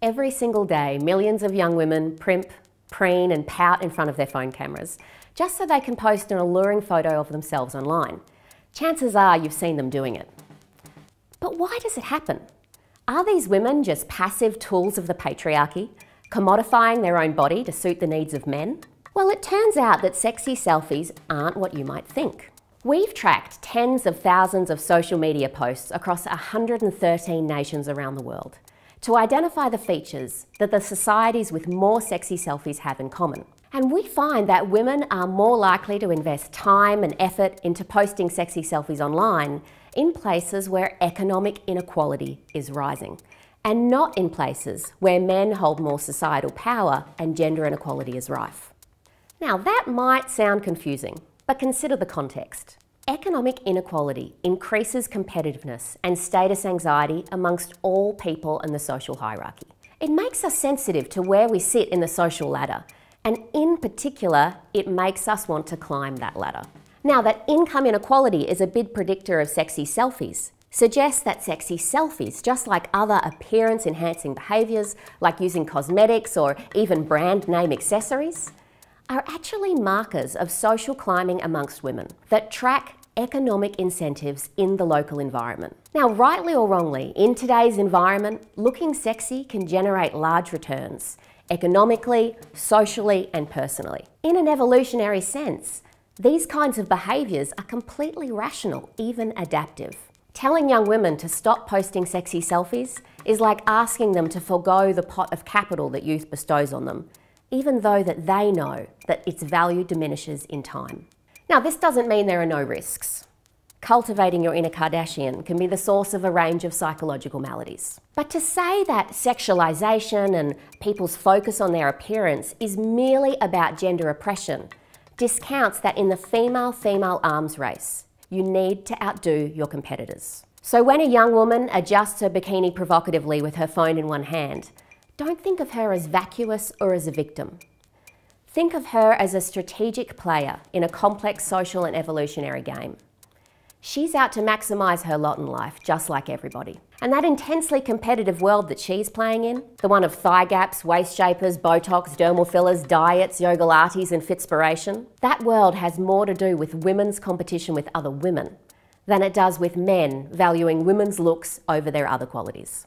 Every single day, millions of young women primp, preen, and pout in front of their phone cameras just so they can post an alluring photo of themselves online. Chances are you've seen them doing it. But why does it happen? Are these women just passive tools of the patriarchy, commodifying their own body to suit the needs of men? Well, it turns out that sexy selfies aren't what you might think. We've tracked tens of thousands of social media posts across 113 nations around the world to identify the features that the societies with more sexy selfies have in common. And we find that women are more likely to invest time and effort into posting sexy selfies online in places where economic inequality is rising, and not in places where men hold more societal power and gender inequality is rife. Now, that might sound confusing, but consider the context. Economic inequality increases competitiveness and status anxiety amongst all people in the social hierarchy. It makes us sensitive to where we sit in the social ladder, and in particular, it makes us want to climb that ladder. Now, that income inequality is a big predictor of sexy selfies suggests that sexy selfies, just like other appearance enhancing behaviours like using cosmetics or even brand name accessories, are actually markers of social climbing amongst women that track economic incentives in the local environment. Now, rightly or wrongly, in today's environment, looking sexy can generate large returns, economically, socially, and personally. In an evolutionary sense, these kinds of behaviours are completely rational, even adaptive. Telling young women to stop posting sexy selfies is like asking them to forego the pot of capital that youth bestows on them, even though that they know that its value diminishes in time. Now, this doesn't mean there are no risks. Cultivating your inner Kardashian can be the source of a range of psychological maladies. But to say that sexualization and people's focus on their appearance is merely about gender oppression discounts that in the female female arms race, you need to outdo your competitors. So when a young woman adjusts her bikini provocatively with her phone in one hand, don't think of her as vacuous or as a victim. Think of her as a strategic player in a complex social and evolutionary game. She's out to maximise her lot in life, just like everybody. And that intensely competitive world that she's playing in, the one of thigh gaps, waist shapers, Botox, dermal fillers, diets, yoga lattes, and fitspiration, that world has more to do with women's competition with other women than it does with men valuing women's looks over their other qualities.